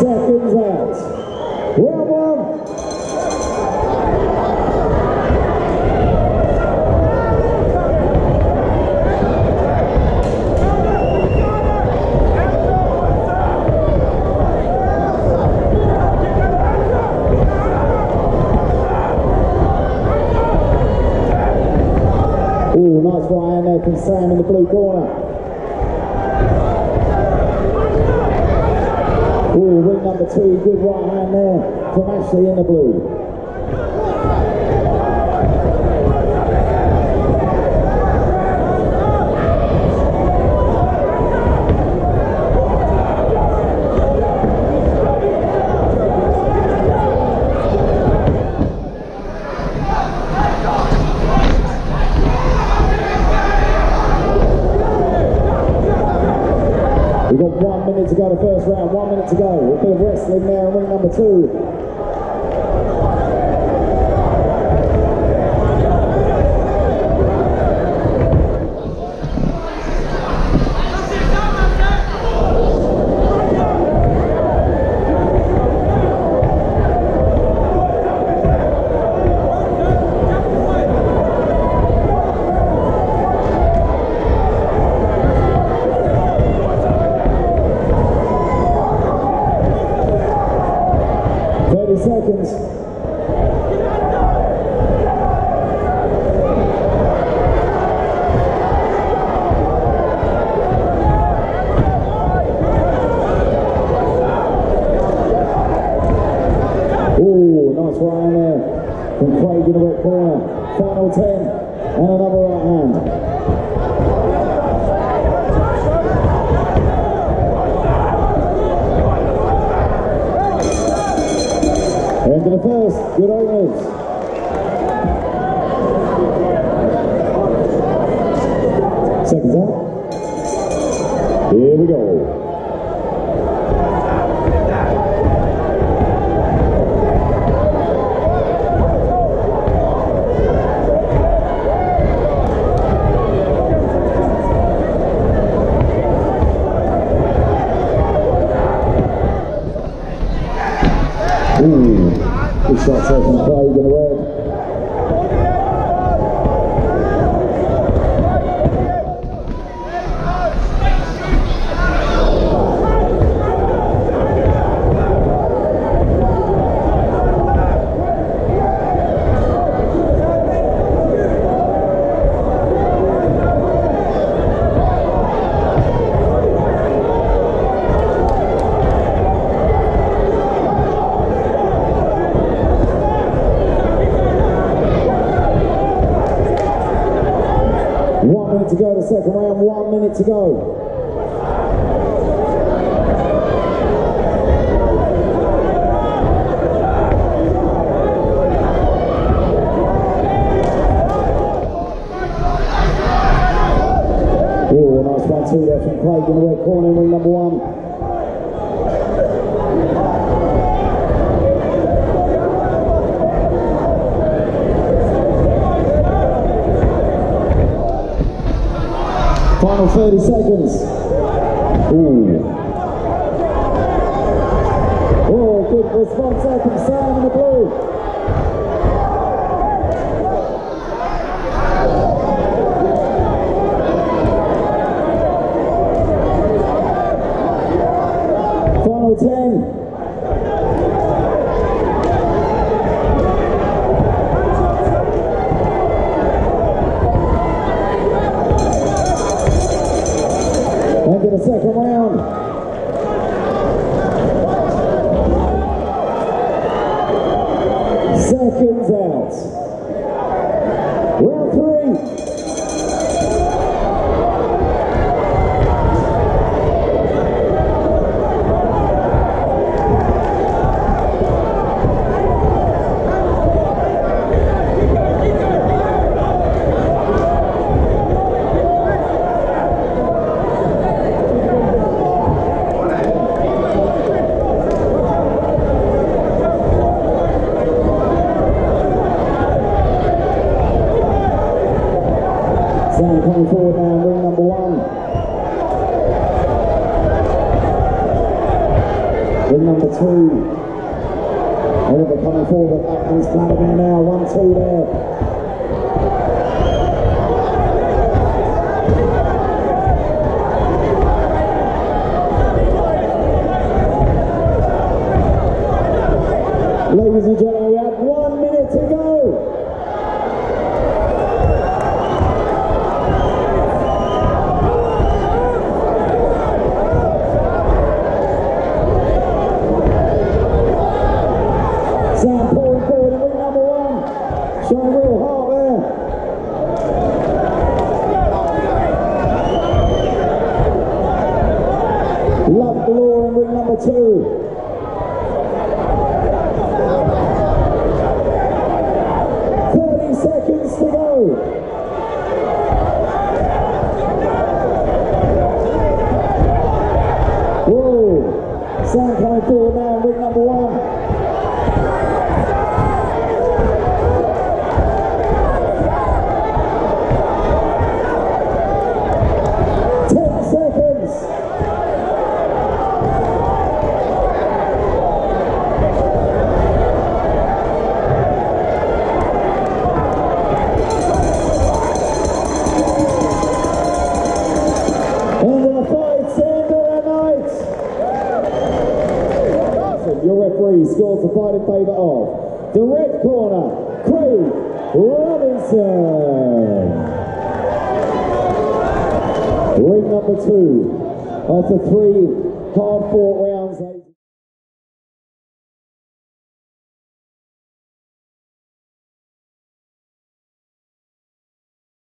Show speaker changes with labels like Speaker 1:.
Speaker 1: Seconds out. Ooh, nice right there from Sam in the Ooh, ring number two, good right hand there from Ashley in the blue. We've got one minute to go to first round, one minute to go. Bit of wrestling there in ring number two. From Craig in the corner. Final 10 and another right hand. Of the first. Good owners. Seconds out. Here we go. Shot there from Craig in One minute to go to second round, one minute to go. Oh, nice one two there from Craig in the red corner in ring number one. 30 seconds. Ooh. Oh, good response there from Sam Coming forward now ring number one. Ring number two. Oliver coming forward, that comes Vladimir now, one, two there. Coming forward now number one. Referee scores the fight in favour of the red corner, Craig Robinson. Ring number two of the three hard fought